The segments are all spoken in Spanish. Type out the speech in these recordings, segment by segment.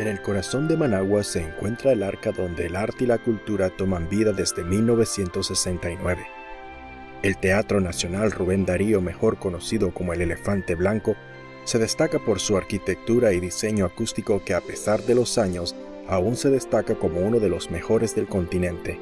En el corazón de Managua se encuentra el arca donde el arte y la cultura toman vida desde 1969. El Teatro Nacional Rubén Darío, mejor conocido como el Elefante Blanco, se destaca por su arquitectura y diseño acústico que a pesar de los años aún se destaca como uno de los mejores del continente.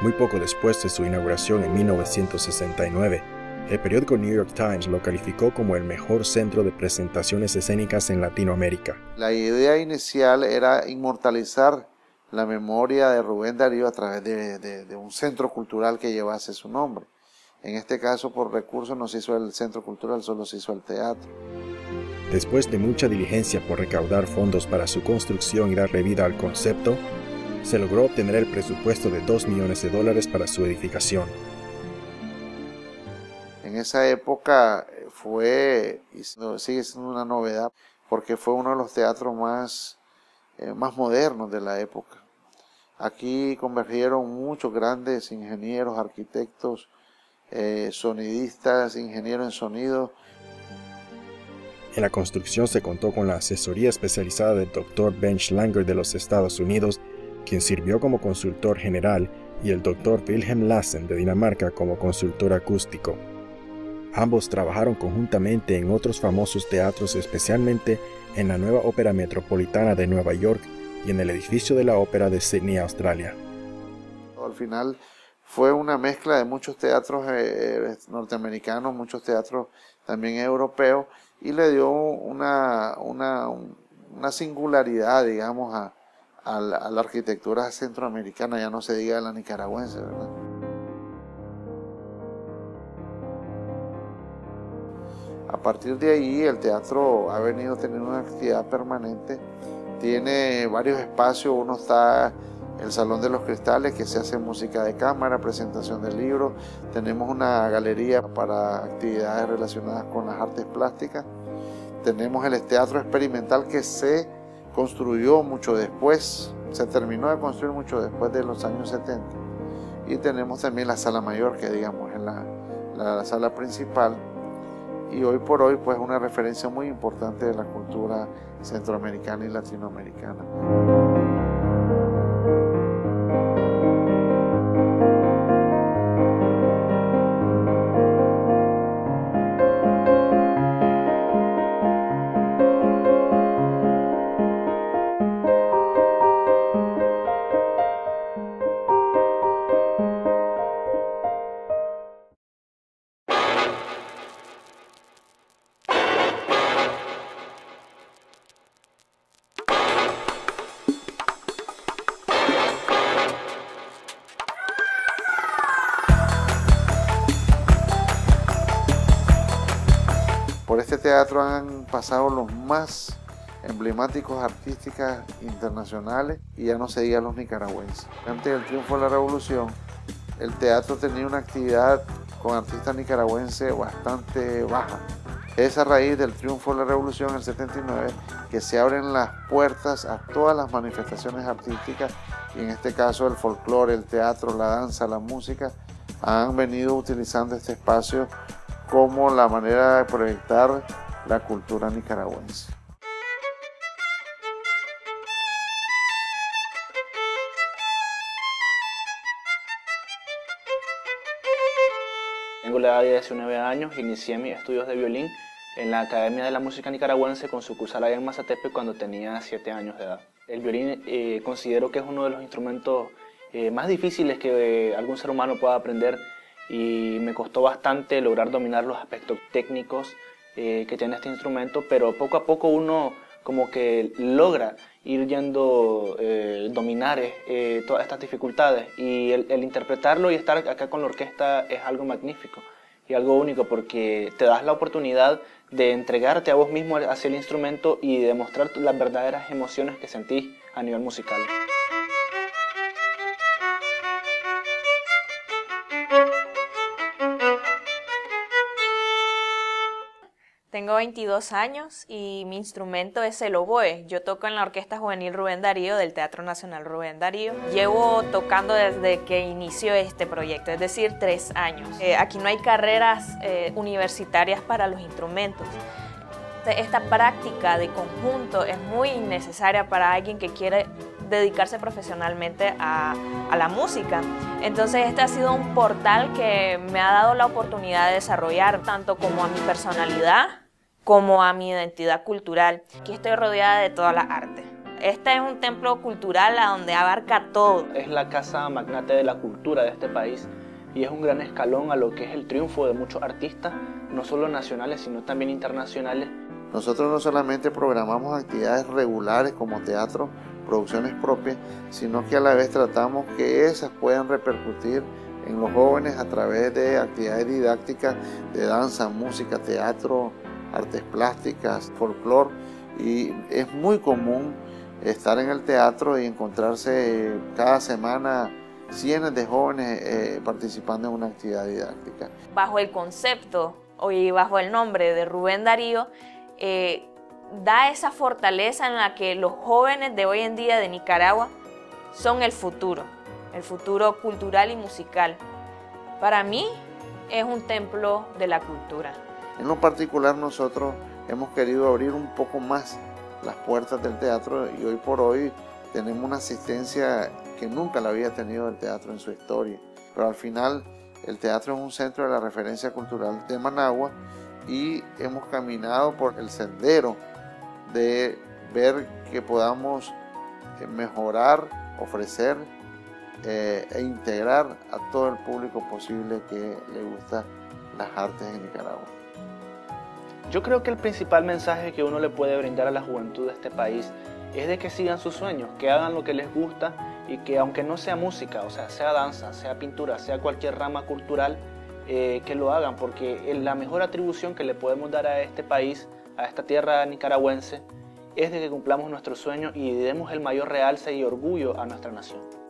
Muy poco después de su inauguración en 1969, el periódico New York Times lo calificó como el mejor centro de presentaciones escénicas en Latinoamérica. La idea inicial era inmortalizar la memoria de Rubén Darío a través de, un centro cultural que llevase su nombre. En este caso, por recursos no se hizo el centro cultural, solo se hizo el teatro. Después de mucha diligencia por recaudar fondos para su construcción y darle vida al concepto, se logró obtener el presupuesto de 2 millones de dólares para su edificación. En esa época eh, fue, y sigue siendo una novedad, porque fue uno de los teatros más, eh, modernos de la época. Aquí convergieron muchos grandes ingenieros, arquitectos, eh, sonidistas, ingenieros en sonido. En la construcción se contó con la asesoría especializada del Dr. Ben Schlanger de los Estados Unidos, quien sirvió como consultor general, y el Dr. Wilhelm Lassen de Dinamarca como consultor acústico. Ambos trabajaron conjuntamente en otros famosos teatros, especialmente en la nueva Ópera Metropolitana de Nueva York y en el edificio de la Ópera de Sydney, Australia. Al final fue una mezcla de muchos teatros eh, norteamericanos, muchos teatros también europeos, y le dio una, una, singularidad, digamos, a, a, la, a, la, arquitectura centroamericana, ya no se diga la nicaragüense, ¿verdad? A partir de ahí el teatro ha venido teniendo una actividad permanente, tiene varios espacios, uno está el Salón de los Cristales que se hace música de cámara, presentación de libros, tenemos una galería para actividades relacionadas con las artes plásticas, tenemos el teatro experimental que se construyó mucho después, se terminó de construir mucho después de los años 70 y tenemos también la sala mayor que digamos es la, la sala principal y hoy por hoy pues una referencia muy importante de la cultura centroamericana y latinoamericana. Teatro han pasado los más emblemáticos artísticas internacionales y ya no se diga los nicaragüenses. Antes del triunfo de la revolución, el teatro tenía una actividad con artistas nicaragüenses bastante baja. Es a raíz del triunfo de la revolución en el 79 que se abren las puertas a todas las manifestaciones artísticas y en este caso el folclore, el teatro, la danza, la música han venido utilizando este espacio como la manera de proyectar la cultura nicaragüense. Tengo la edad de 19 años, inicié mis estudios de violín en la Academia de la Música Nicaragüense con sucursal allá en Mazatepe cuando tenía 7 años de edad. El violín eh, considero que es uno de los instrumentos eh, más difíciles que eh, algún ser humano pueda aprender y me costó bastante lograr dominar los aspectos técnicos eh, que tiene este instrumento, pero poco a poco uno como que logra ir yendo, eh, dominar eh, todas estas dificultades y el, el, interpretarlo y estar acá con la orquesta es algo magnífico y algo único porque te das la oportunidad de entregarte a vos mismo hacia el instrumento y demostrar las verdaderas emociones que sentís a nivel musical. Tengo 22 años y mi instrumento es el oboe. Yo toco en la Orquesta Juvenil Rubén Darío del Teatro Nacional Rubén Darío. Llevo tocando desde que inició este proyecto, es decir, tres años. Eh, aquí no hay carreras eh, universitarias para los instrumentos. esta práctica de conjunto es muy necesaria para alguien que quiere dedicarse profesionalmente a, la música. Entonces este ha sido un portal que me ha dado la oportunidad de desarrollar tanto como a mi personalidad como a mi identidad cultural. Aquí estoy rodeada de toda la arte. Este es un templo cultural a donde abarca todo. Es la casa magnate de la cultura de este país y es un gran escalón a lo que es el triunfo de muchos artistas, no solo nacionales, sino también internacionales. Nosotros no solamente programamos actividades regulares como teatro, producciones propias, sino que a la vez tratamos que esas puedan repercutir en los jóvenes a través de actividades didácticas de danza, música, teatro, artes plásticas, folclore. Y es muy común estar en el teatro y encontrarse cada semana cientos de jóvenes eh, participando en una actividad didáctica. Bajo el concepto y bajo el nombre de Rubén Darío, eh, da esa fortaleza en la que los jóvenes de hoy en día de Nicaragua son el futuro, el futuro cultural y musical. Para mí es un templo de la cultura. En lo particular nosotros hemos querido abrir un poco más las puertas del teatro y hoy por hoy tenemos una asistencia que nunca la había tenido el teatro en su historia. Pero al final el teatro es un centro de la referencia cultural de Managua y hemos caminado por el sendero de ver que podamos eh, mejorar, ofrecer eh, e integrar a todo el público posible que le gusta las artes en Nicaragua. Yo creo que el principal mensaje que uno le puede brindar a la juventud de este país es de que sigan sus sueños, que hagan lo que les gusta y que aunque no sea música, o sea, sea danza, sea pintura, sea cualquier rama cultural, eh, que lo hagan, porque la mejor atribución que le podemos dar a este país a esta tierra nicaragüense es de que cumplamos nuestros sueños y demos el mayor realce y orgullo a nuestra nación.